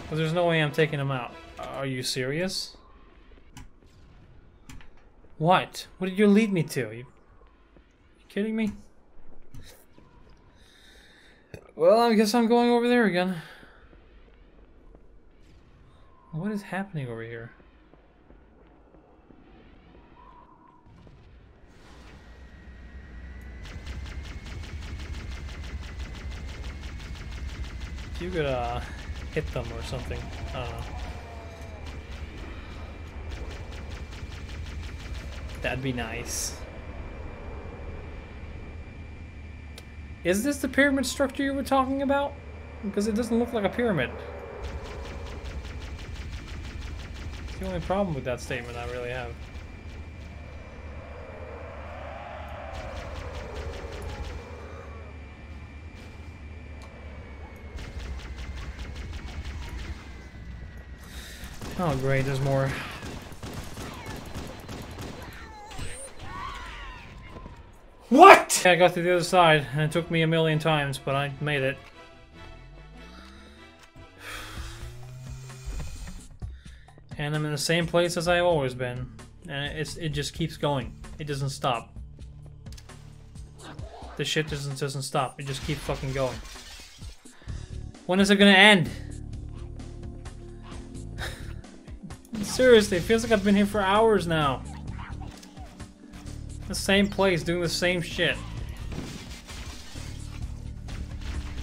'Cause there's no way I'm taking them out. Are you serious? What? What did you lead me to? You, you kidding me? Well, I guess I'm going over there again. What is happening over here? You could uh, hit them or something, I don't know. That'd be nice. Is this the pyramid structure you were talking about? Because it doesn't look like a pyramid. It's the only problem with that statement I really have. Oh great, there's more. What? Yeah, I got to the other side, and it took me a million times, but I made it. And I'm in the same place as I've always been. And it's it just keeps going. It doesn't stop. The shit doesn't doesn't stop. It just keeps fucking going. When is it gonna end? Seriously, it feels like I've been here for hours now. The same place, doing the same shit.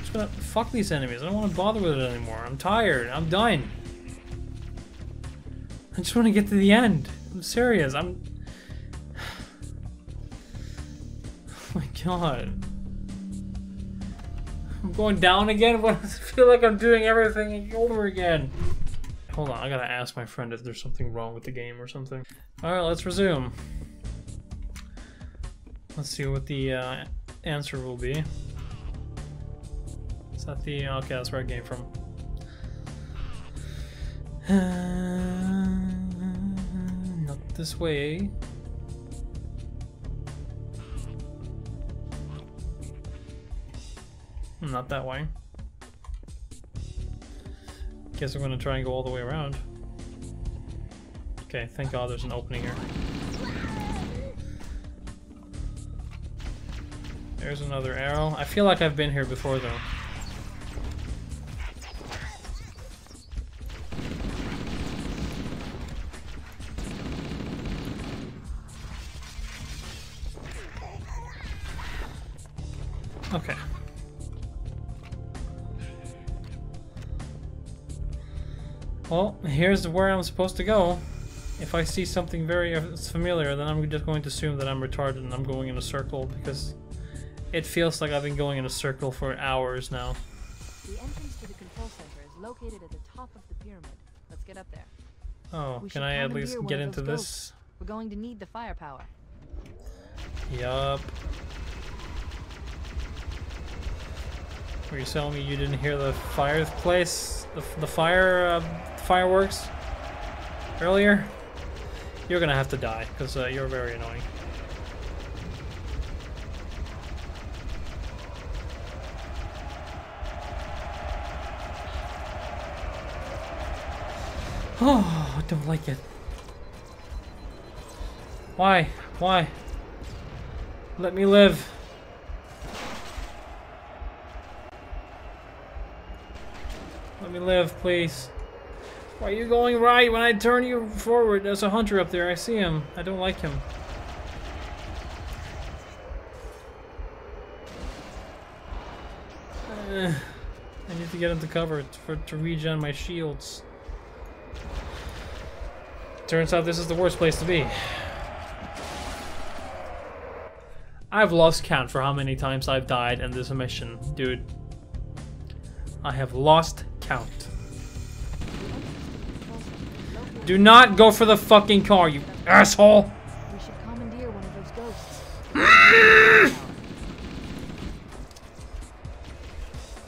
just gonna fuck these enemies. I don't want to bother with it anymore. I'm tired. I'm done. I just want to get to the end. I'm serious. I'm. Oh my god. I'm going down again, but I feel like I'm doing everything over again. Hold on, I gotta ask my friend if there's something wrong with the game or something. Alright, let's resume. Let's see what the uh, answer will be. Is that the... Okay, that's where I came from. not this way. Not that way. Guess I'm gonna try and go all the way around. Okay, thank god there's an opening here. There's another arrow. I feel like I've been here before though. Okay. Well, here's where I'm supposed to go. If I see something very familiar, then I'm just going to assume that I'm retarded and I'm going in a circle because it feels like I've been going in a circle for hours now. The entrance to the control center is located at the top of the pyramid. Let's get up there. Oh, We can I at least get into this? We're going to need the firepower. Yup. Were you telling me you didn't hear the fireplace, the, the fire, uh, fireworks earlier? You're gonna have to die because uh, you're very annoying. Oh, I don't like it. Why? Why? Let me live. Let me live, please. Why are you going right when I turn you forward? There's a hunter up there. I see him. I don't like him. Uh, I need to get into cover for to regen my shields. Turns out this is the worst place to be. I've lost count for how many times I've died in this mission, dude. I have lost count. Do not go for the fucking car, you asshole! We should commandeer one of those ghosts.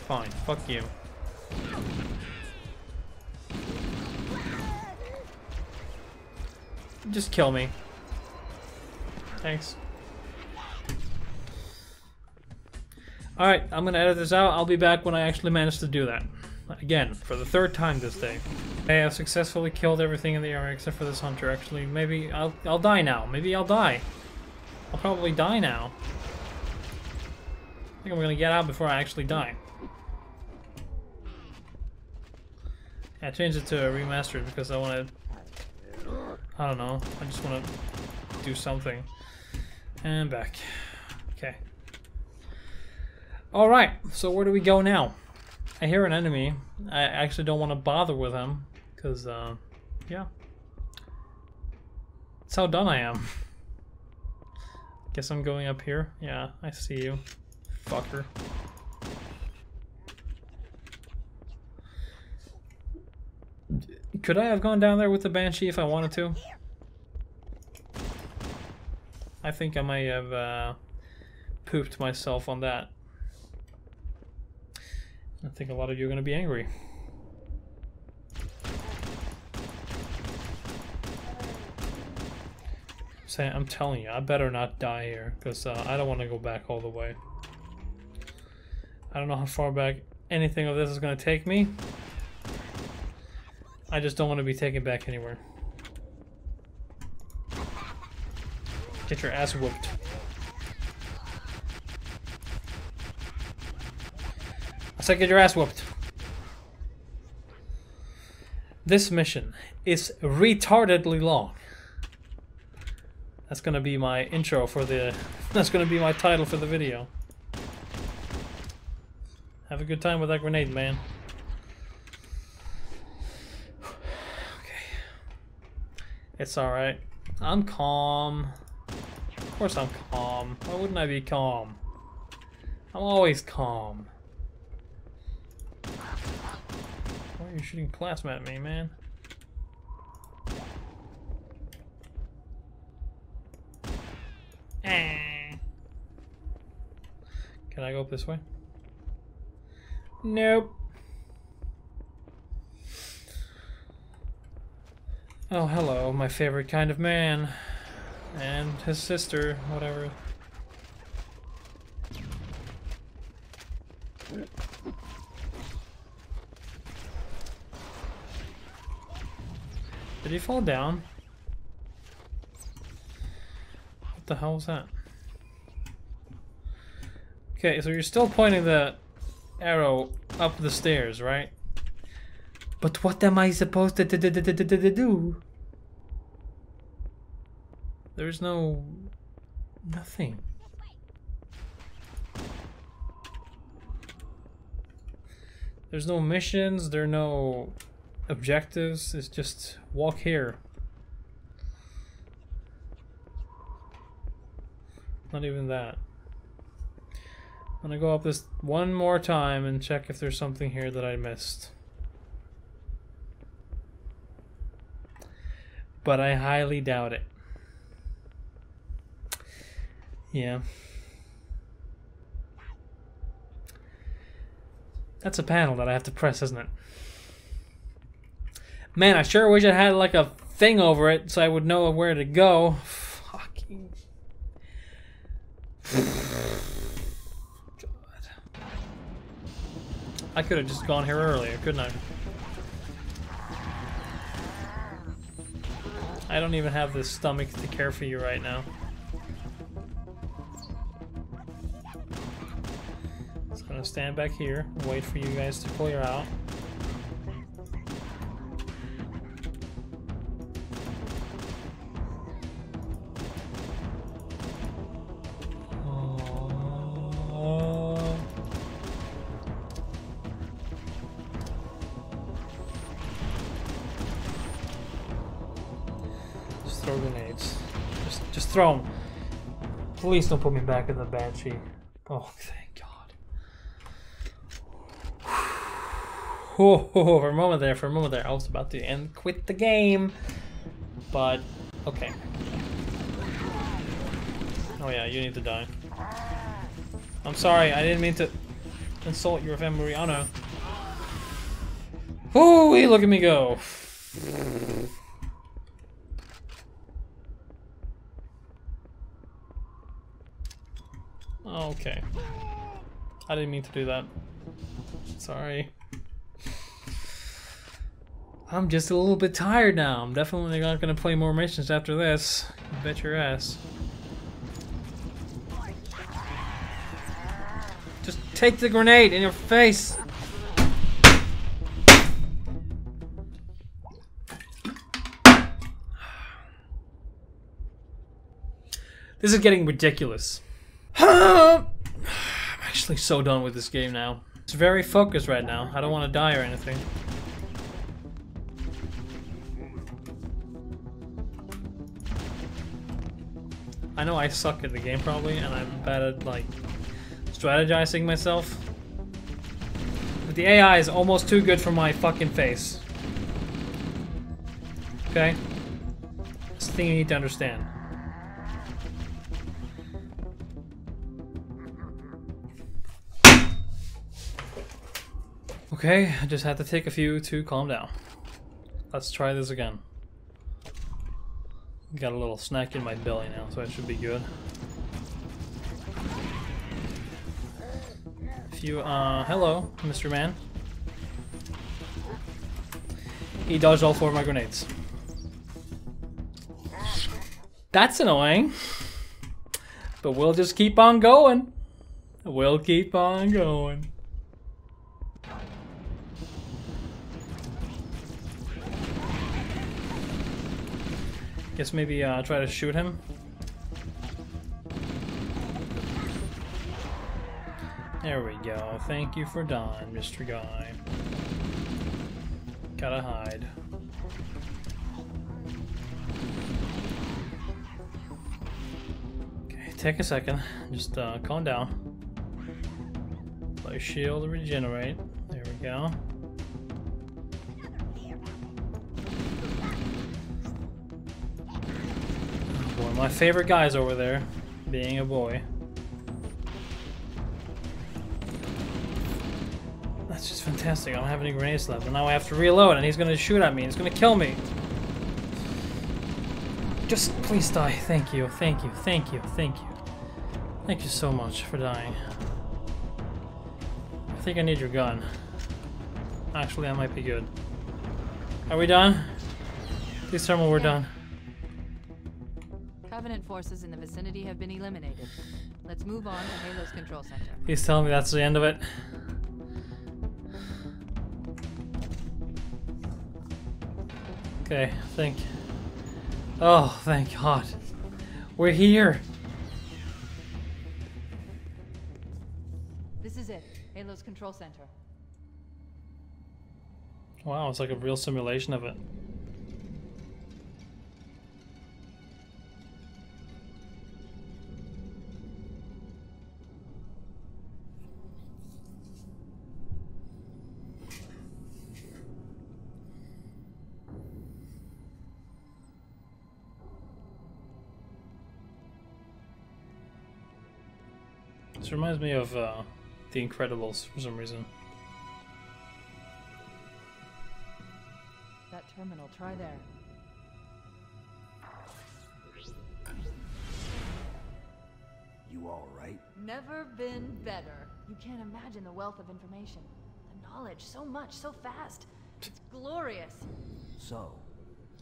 Fine, fuck you. Just kill me. Thanks. Alright, I'm gonna edit this out. I'll be back when I actually manage to do that. Again, for the third time this day. Hey, I have successfully killed everything in the area except for this hunter, actually. Maybe I'll, I'll die now. Maybe I'll die. I'll probably die now. I think I'm gonna get out before I actually die. I changed it to a remastered because I want to. I don't know. I just want to do something. And back. Okay. Alright, so where do we go now? I hear an enemy. I actually don't want to bother with him. Because, uh, yeah. That's how done I am. Guess I'm going up here. Yeah, I see you. Fucker. Could I have gone down there with the Banshee if I wanted to? I think I might have uh, pooped myself on that. I think a lot of you are going to be angry. Say, I'm telling you, I better not die here, because uh, I don't want to go back all the way. I don't know how far back anything of this is going to take me. I just don't want to be taken back anywhere. Get your ass whooped. I said get your ass whooped. This mission is retardedly long. That's gonna be my intro for the. That's gonna be my title for the video. Have a good time with that grenade, man. Okay. It's alright. I'm calm. Of course I'm calm. Why wouldn't I be calm? I'm always calm. Why are you shooting plasma at me, man? Eh. Can I go up this way? Nope. Oh, hello, my favorite kind of man. And his sister, whatever. Did he fall down? What the hell was that? Okay, so you're still pointing the arrow up the stairs, right? But what am I supposed to do? There's no... nothing. There's no missions, there are no objectives, it's just walk here. Not even that. I'm gonna go up this one more time and check if there's something here that I missed. But I highly doubt it. Yeah. That's a panel that I have to press, isn't it? Man, I sure wish I had like a thing over it so I would know where to go. Fucking. God. I could have just gone here earlier, couldn't I? I don't even have the stomach to care for you right now. Just gonna stand back here, wait for you guys to clear out. Please don't put me back in the banshee. Oh, thank God. Oh, for a moment there, for a moment there, I was about to end, quit the game, but okay. Oh yeah, you need to die. I'm sorry, I didn't mean to insult your Femuriano. Ooh, look at me go. Oh, okay. I didn't mean to do that. Sorry. I'm just a little bit tired now. I'm definitely not gonna play more missions after this. Bet your ass. Just take the grenade in your face. This is getting ridiculous. Actually so done with this game now. It's very focused right now. I don't want to die or anything. I know I suck at the game probably, and I'm bad at like strategizing myself. But the AI is almost too good for my fucking face. Okay? That's the thing you need to understand. Okay, I just had to take a few to calm down. Let's try this again. Got a little snack in my belly now, so it should be good. If you, uh, hello, Mr. Man. He dodged all four of my grenades. That's annoying. But we'll just keep on going. We'll keep on going. Guess maybe uh, try to shoot him. There we go. Thank you for dying, Mr. Guy. Gotta hide. Okay, take a second. Just uh, calm down. Let shield regenerate. There we go. My favorite guys over there, being a boy. That's just fantastic. I don't have any grenades left, and now I have to reload, and he's gonna shoot at me. He's gonna kill me. Just please die. Thank you, thank you, thank you, thank you. Thank you so much for dying. I think I need your gun. Actually, that might be good. Are we done? Please tell me we're done. Covenant forces in the vicinity have been eliminated. Let's move on to Halo's control center. He's telling me that's the end of it. Okay, thank. Oh, thank God. We're here. This is it. Halo's control center. Wow, it's like a real simulation of it. This reminds me of uh, The Incredibles for some reason. That terminal, try there. You all right? Never been better. You can't imagine the wealth of information. The knowledge, so much, so fast. It's glorious. So,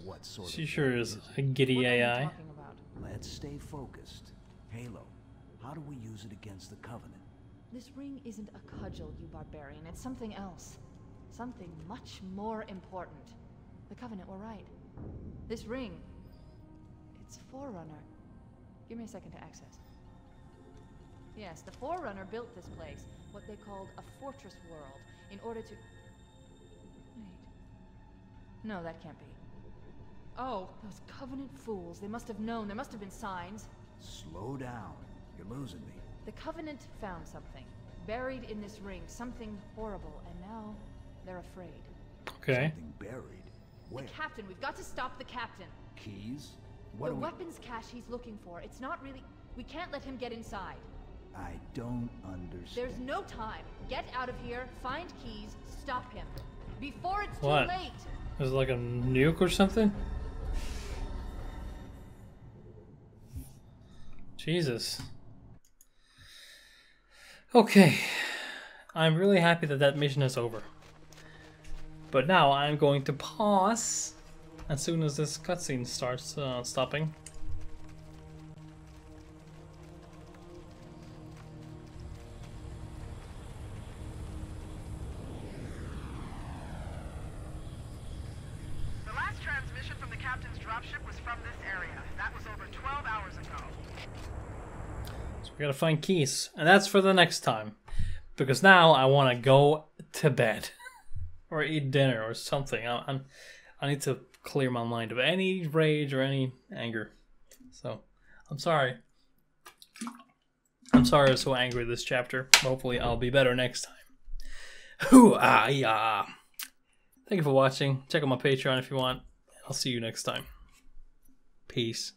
what sort She of... She sure is a giddy What AI. talking about? Let's stay focused. Halo, how do we use it against the Covenant? This ring isn't a cudgel, you barbarian. It's something else. Something much more important. The Covenant were right. This ring. It's Forerunner. Give me a second to access. Yes, the Forerunner built this place, what they called a fortress world, in order to. Wait. No, that can't be. Oh, those Covenant fools. They must have known. There must have been signs. Slow down. You're losing me. The Covenant found something, buried in this ring, something horrible, and now they're afraid. Okay. Something buried. Where? The captain, we've got to stop the captain. Keyes? What the we... weapons cache he's looking for, it's not really. We can't let him get inside. I don't understand. There's no time. Get out of here, find Keyes, stop him. Before it's What? too late. Is it like a nuke or something? Jesus. Okay. I'm really happy that that mission is over. But now I'm going to pause as soon as this cutscene starts uh, stopping. Gotta find Keyes, and that's for the next time. Because now I want to go to bed, or eat dinner, or something. I, I'm, I need to clear my mind of any rage or any anger. So, I'm sorry. I'm sorry I was so angry this chapter. Hopefully, I'll be better next time. Hoo ah yeah. Thank you for watching. Check out my Patreon if you want. I'll see you next time. Peace.